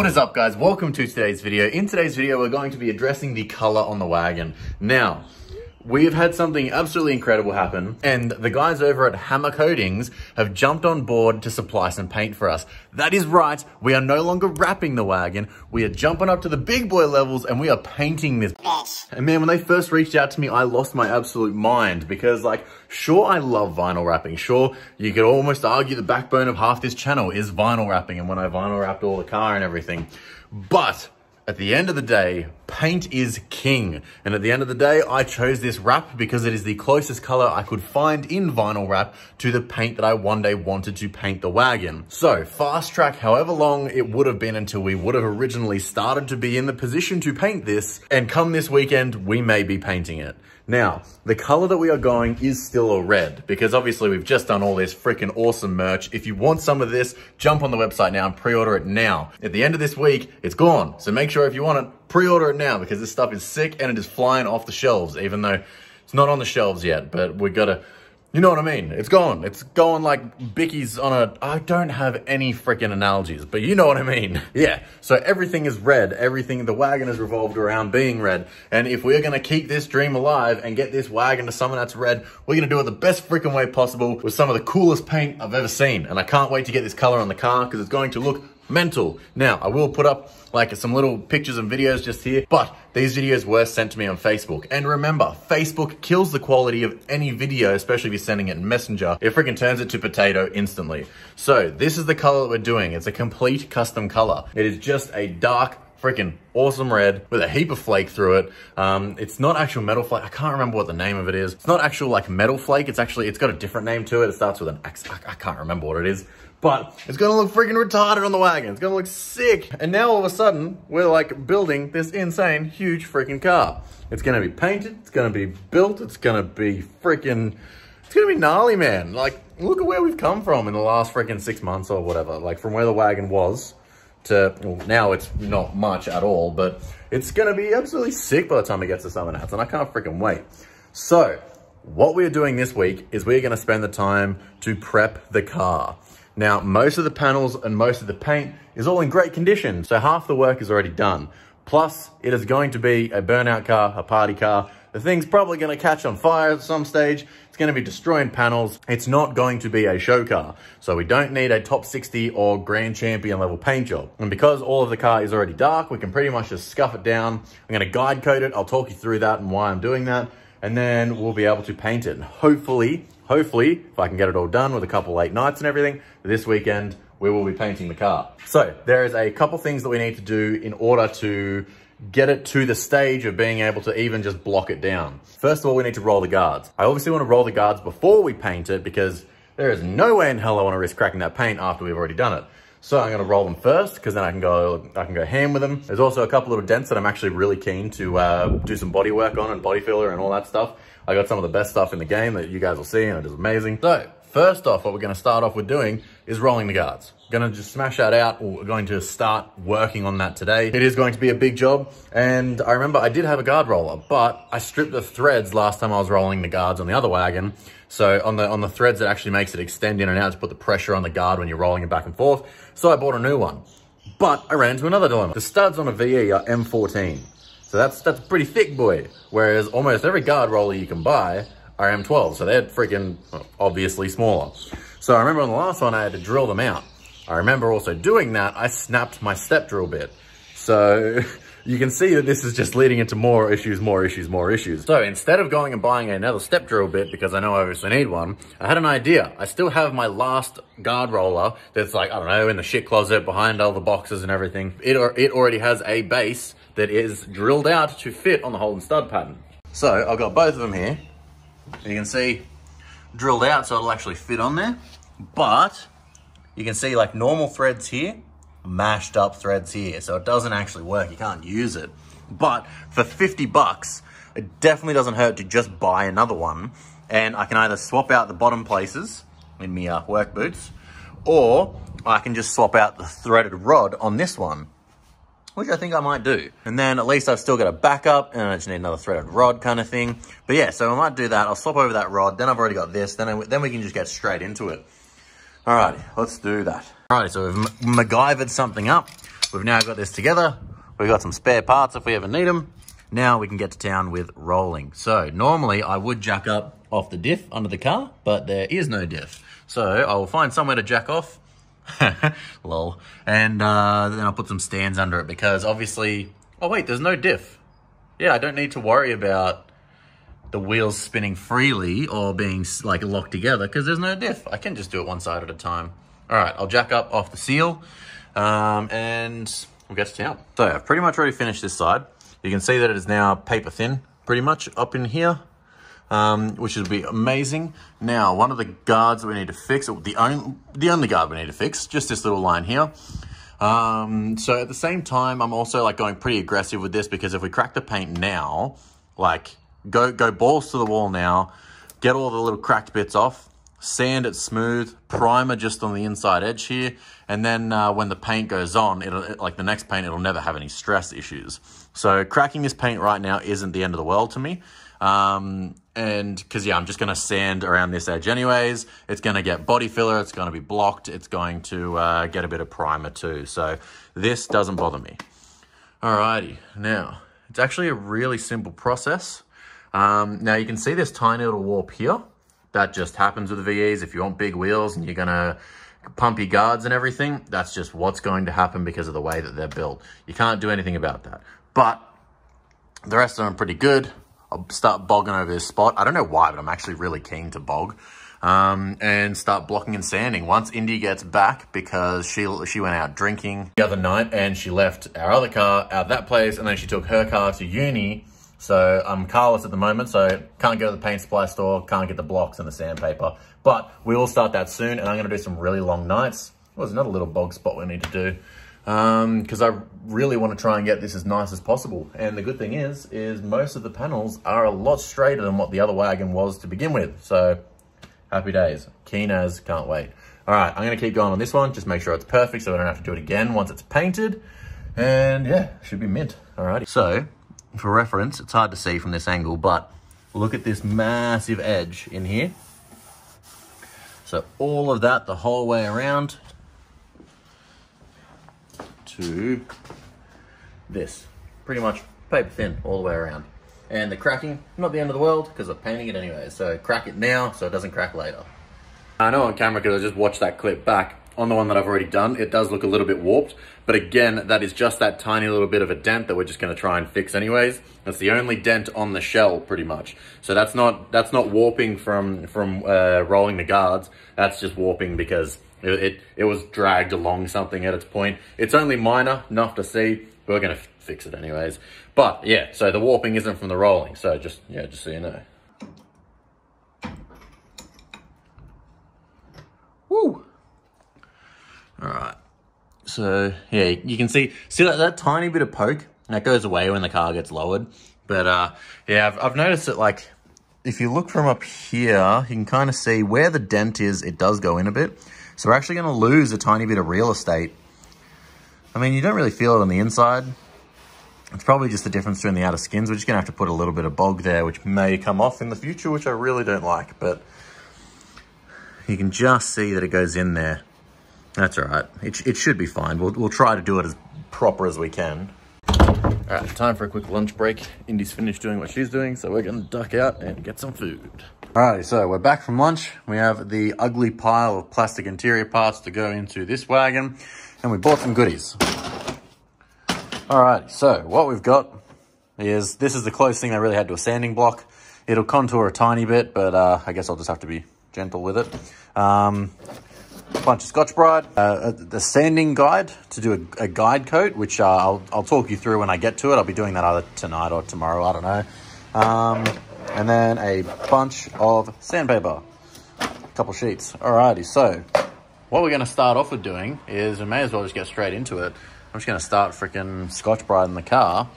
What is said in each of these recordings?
What is up guys? Welcome to today's video. In today's video, we're going to be addressing the color on the wagon. Now, We've had something absolutely incredible happen, and the guys over at HAMR Coatings have jumped on board to supply some paint for us. That is right, we are no longer wrapping the wagon, we are jumping up to the big boy levels and we are painting this bitch. And man, when they first reached out to me, I lost my absolute mind because like, sure, I love vinyl wrapping. Sure, you could almost argue the backbone of half this channel is vinyl wrapping and when I vinyl wrapped all the car and everything. But at the end of the day, paint is king. And at the end of the day, I chose this wrap because it is the closest color I could find in vinyl wrap to the paint that I one day wanted to paint the wagon. So fast track however long it would have been until we would have originally started to be in the position to paint this. And come this weekend, we may be painting it. Now, the color that we are going is still a red because obviously we've just done all this freaking awesome merch. If you want some of this, jump on the website now and pre-order it now. At the end of this week, it's gone. So make sure if you want it, pre-order it now because this stuff is sick and it is flying off the shelves, even though it's not on the shelves yet, but we have gotta, you know what I mean? It's gone. It's going like Bickies on a... I don't have any freaking analogies, but you know what I mean. Yeah, so everything is red. Everything, the wagon is revolved around being red. And if we're going to keep this dream alive and get this wagon to someone that's red, we're going to do it the best freaking way possible with some of the coolest paint I've ever seen. And I can't wait to get this color on the car because it's going to look mental. Now, I will put up like some little pictures and videos just here, but these videos were sent to me on Facebook. And remember, Facebook kills the quality of any video, especially if you're sending it in Messenger. It freaking turns it to potato instantly. So this is the color that we're doing. It's a complete custom color. It is just a dark, freaking awesome red with a heap of flake through it. Um, it's not actual metal flake. I can't remember what the name of it is. It's not actual like metal flake. It's actually, it's got a different name to it. It starts with an X. I, I can't remember what it is but it's gonna look freaking retarded on the wagon. It's gonna look sick. And now all of a sudden, we're like building this insane, huge freaking car. It's gonna be painted, it's gonna be built, it's gonna be freaking, it's gonna be gnarly, man. Like, look at where we've come from in the last freaking six months or whatever. Like from where the wagon was to, well, now it's not much at all, but it's gonna be absolutely sick by the time it gets to Summernats, and I can't freaking wait. So, what we're doing this week is we're gonna spend the time to prep the car. Now, most of the panels and most of the paint is all in great condition, so half the work is already done. Plus, it is going to be a burnout car, a party car. The thing's probably gonna catch on fire at some stage. It's gonna be destroying panels. It's not going to be a show car. So we don't need a top 60 or grand champion level paint job. And because all of the car is already dark, we can pretty much just scuff it down. I'm gonna guide coat it. I'll talk you through that and why I'm doing that. And then we'll be able to paint it. And hopefully hopefully, if I can get it all done with a couple late nights and everything, this weekend we will be painting the car. So there is a couple things that we need to do in order to get it to the stage of being able to even just block it down. First of all, we need to roll the guards. I obviously want to roll the guards before we paint it because there is no way in hell I want to risk cracking that paint after we've already done it. So I'm to roll them first because then I can go I can go ham with them. There's also a couple little dents that I'm actually really keen to uh, do some body work on and body filler and all that stuff. I got some of the best stuff in the game that you guys will see and it is amazing. So first off, what we're to start off with doing is rolling the guards. Going to just smash that out. We're going to start working on that today. It is going to be a big job. And I remember I did have a guard roller, but I stripped the threads last time I was rolling the guards on the other wagon. So on the on the threads, it actually makes it extend in and out to put the pressure on the guard when you're rolling it back and forth. So I bought a new one. But I ran into another dilemma. The studs on a VE are M14. So that's that's pretty thick boy. Whereas almost every guard roller you can buy are M12. So they're freaking obviously smaller. So I remember on the last one, I had to drill them out. I remember also doing that, I snapped my step drill bit. So you can see that this is just leading into more issues, more issues, more issues. So instead of going and buying another step drill bit, because I know I obviously need one, I had an idea. I still have my last guard roller that's like, I don't know, in the shit closet behind all the boxes and everything. It, or, it already has a base that is drilled out to fit on the Holden stud pattern. So I've got both of them here. You can see drilled out so it'll actually fit on there. But you can see like normal threads here mashed up threads here. So it doesn't actually work. You can't use it. But for 50 bucks, it definitely doesn't hurt to just buy another one. And I can either swap out the bottom places in my uh, work boots, or I can just swap out the threaded rod on this one, which I think I might do. And then at least I've still got a backup and I just need another threaded rod kind of thing. But yeah, so I might do that. I'll swap over that rod. Then I've already got this. Then, I, then we can just get straight into it. Alrighty, let's do that. Alright, so we've MacGyvered something up. we've now got this together. We've got some spare parts if we ever need them. Now we can get to town with rolling. So normally I would jack up off the diff under the car, but there is no diff. So I will find somewhere to jack off. Lol. And uh, then I'll put some stands under it because obviously, oh wait, there's no diff. Yeah, I don't need to worry about the wheels spinning freely or being like locked together because there's no diff. I can just do it one side at a time. All right, I'll jack up off the seal um, and we'll get to town. So I've pretty much already finished this side. You can see that it is now paper thin pretty much up in here. Um, which would be amazing. Now, one of the guards that we need to fix, the only, the only guard we need to fix, just this little line here. Um, so at the same time, I'm also like going pretty aggressive with this because if we crack the paint now, like Go, go balls to the wall now. Get all the little cracked bits off. Sand it smooth. Primer just on the inside edge here. And then uh, when the paint goes on, it'll like the next paint, it'll never have any stress issues. So cracking this paint right now isn't the end of the world to me. Um, and because yeah, I'm just going to sand around this edge anyways. It's going to get body filler. It's going to be blocked. It's going to uh, get a bit of primer too. So this doesn't bother me. Alrighty, now it's actually a really simple process. Um, now you can see this tiny little warp here. That just happens with the VEs. If you want big wheels and you're gonna pump your guards and everything, that's just what's going to happen because of the way that they're built. You can't do anything about that. But the rest of them are pretty good. I'll start bogging over this spot. I don't know why, but I'm actually really keen to bog. Um, and start blocking and sanding. Once Indy gets back, because she she went out drinking the other night and she left our other car out that place, and then she took her car to uni so I'm carless at the moment, so can't go to the paint supply store, can't get the blocks and the sandpaper. But we will start that soon, and I'm gonna do some really long nights. Well, there's another little bog spot we need to do. Because um, I really want to try and get this as nice as possible. And the good thing is, is most of the panels are a lot straighter than what the other wagon was to begin with. So happy days. Keen as, can't wait. All right, I'm gonna keep going on this one, just make sure it's perfect so I don't have to do it again once it's painted. And yeah, should be mint. Alrighty. So for reference, it's hard to see from this angle, but look at this massive edge in here. So all of that the whole way around to this. Pretty much paper thin all the way around. And the cracking, not the end of the world, because I'm painting it anyway. So crack it now so it doesn't crack later. I know on camera because I just watched that clip back, on the one that I've already done, it does look a little bit warped, but again, that is just that tiny little bit of a dent that we're just gonna try and fix anyways. That's the only dent on the shell, pretty much. So that's not that's not warping from from uh, rolling the guards. That's just warping because it, it, it was dragged along something at its point. It's only minor, enough to see. We're gonna fix it anyways. But yeah, so the warping isn't from the rolling. So just yeah, just so you know. Woo! So yeah, you can see, see that, that tiny bit of poke, that goes away when the car gets lowered. But uh, yeah, I've, I've noticed that like, if you look from up here, you can kind of see where the dent is, it does go in a bit. So we're actually gonna lose a tiny bit of real estate. I mean, you don't really feel it on the inside. It's probably just the difference between the outer skins. We're just gonna have to put a little bit of bog there, which may come off in the future, which I really don't like, but you can just see that it goes in there. That's all right. It, it should be fine. We'll, we'll try to do it as proper as we can. All right, time for a quick lunch break. Indy's finished doing what she's doing, so we're gonna duck out and get some food. All right, so we're back from lunch. We have the ugly pile of plastic interior parts to go into this wagon, and we bought some goodies. All right, so what we've got is, this is the closest thing I really had to a sanding block. It'll contour a tiny bit, but uh, I guess I'll just have to be gentle with it. Um, bunch of Scotch-Brite, uh, the sanding guide to do a, a guide coat, which uh, I'll, I'll talk you through when I get to it. I'll be doing that either tonight or tomorrow, I don't know. Um, and then a bunch of sandpaper, a couple sheets. Alrighty, so what we're gonna start off with doing is we may as well just get straight into it. I'm just gonna start freaking Scotch-Brite in the car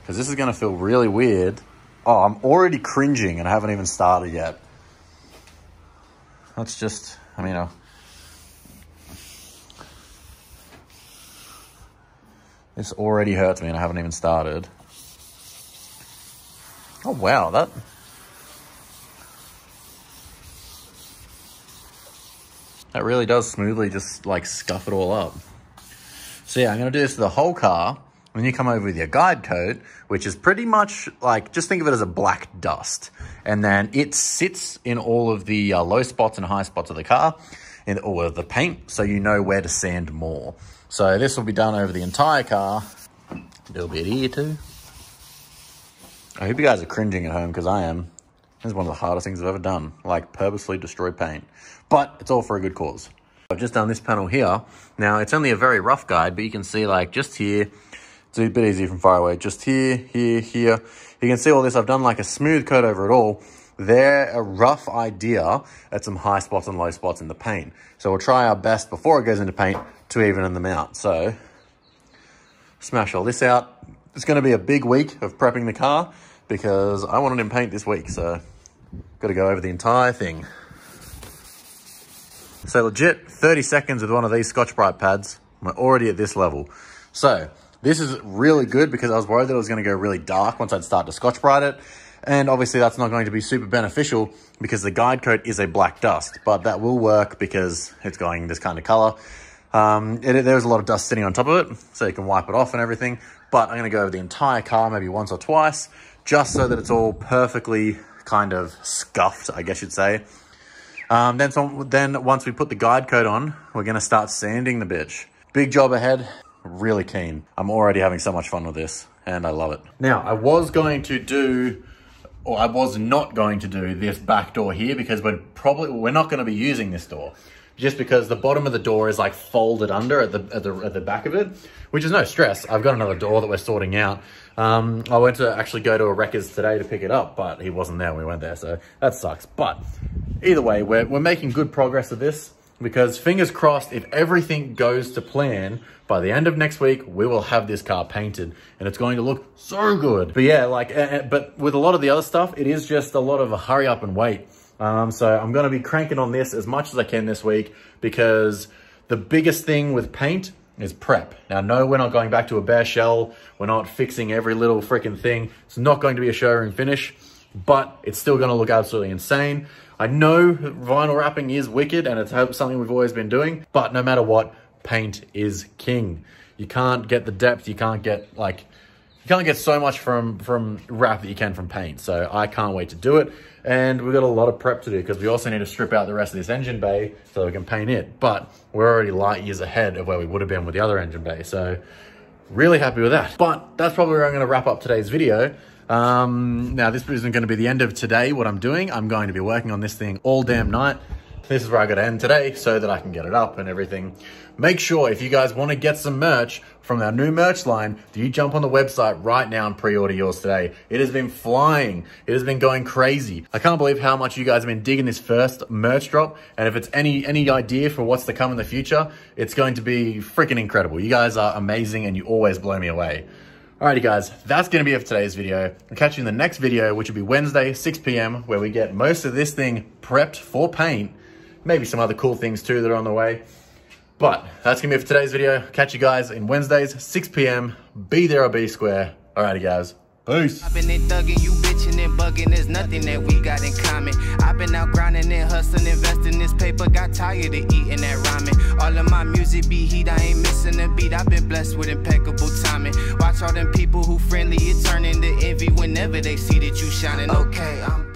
because this is gonna feel really weird. Oh, I'm already cringing and I haven't even started yet. That's just, I mean, uh, This already hurts me and I haven't even started. Oh, wow, that... That really does smoothly just, like, scuff it all up. So yeah, I'm going to do this to the whole car. When you come over with your guide coat, which is pretty much like, just think of it as a black dust. And then it sits in all of the uh, low spots and high spots of the car, in, or the paint, so you know where to sand more. So this will be done over the entire car. A little bit here too. I hope you guys are cringing at home, because I am. This is one of the hardest things I've ever done, like purposely destroy paint. But it's all for a good cause. I've just done this panel here. Now, it's only a very rough guide, but you can see like just here, it's a bit easier from far away. Just here, here, here. You can see all this. I've done like a smooth coat over it all. They're a rough idea at some high spots and low spots in the paint. So we'll try our best before it goes into paint to even them out. So smash all this out. It's going to be a big week of prepping the car because I want it in paint this week. So got to go over the entire thing. So legit 30 seconds with one of these Scotch-Brite pads. We're already at this level. So this is really good because I was worried that it was going to go really dark once I'd start to Scotch-Brite it. And obviously that's not going to be super beneficial because the guide coat is a black dust, but that will work because it's going this kind of color. Um, it, there's a lot of dust sitting on top of it, so you can wipe it off and everything. But I'm going to go over the entire car maybe once or twice, just so that it's all perfectly kind of scuffed, I guess you'd say. Um, then, so, then once we put the guide coat on, we're going to start sanding the bitch. Big job ahead really keen. I'm already having so much fun with this and I love it. Now, I was going to do, or I was not going to do this back door here because we're probably, we're not going to be using this door just because the bottom of the door is like folded under at the, at the, at the back of it, which is no stress. I've got another door that we're sorting out. Um, I went to actually go to a Wreckers today to pick it up, but he wasn't there we went there, so that sucks. But either way, we're, we're making good progress with this because fingers crossed, if everything goes to plan, by the end of next week, we will have this car painted and it's going to look so good. But yeah, like, uh, but with a lot of the other stuff, it is just a lot of a hurry up and wait. Um, so I'm going to be cranking on this as much as I can this week because the biggest thing with paint is prep. Now, no, we're not going back to a bare shell. We're not fixing every little freaking thing. It's not going to be a showroom finish, but it's still going to look absolutely insane. I know vinyl wrapping is wicked and it's something we've always been doing, but no matter what, paint is king. You can't get the depth, you can't get like, you can't get so much from, from wrap that you can from paint. So I can't wait to do it. And we've got a lot of prep to do because we also need to strip out the rest of this engine bay so we can paint it. But we're already light years ahead of where we would have been with the other engine bay. So really happy with that. But that's probably where I'm going to wrap up today's video. Um, now this isn't going to be the end of today, what I'm doing. I'm going to be working on this thing all damn night. This is where I got to end today so that I can get it up and everything. Make sure if you guys want to get some merch from our new merch line, that you jump on the website right now and pre-order yours today. It has been flying. It has been going crazy. I can't believe how much you guys have been digging this first merch drop. And if it's any, any idea for what's to come in the future, it's going to be freaking incredible. You guys are amazing and you always blow me away. Alrighty guys, that's going to be it for today's video. I'll catch you in the next video, which will be Wednesday, 6 p.m., where we get most of this thing prepped for paint maybe some other cool things too that are on the way. But that's gonna be it for today's video. Catch you guys in Wednesdays, 6 p.m. Be there or be square. Alrighty guys. Peace. I've been thugging, you bitching and bugging. There's nothing that we got in common. I've been out grinding and hustling, investing this paper. Got tired of eating that. All of my music be heat, I ain't missing a beat. I've been blessed with impeccable timing. Watch all them people who friendly, it turn into envy whenever they see that you shining. Okay, I'm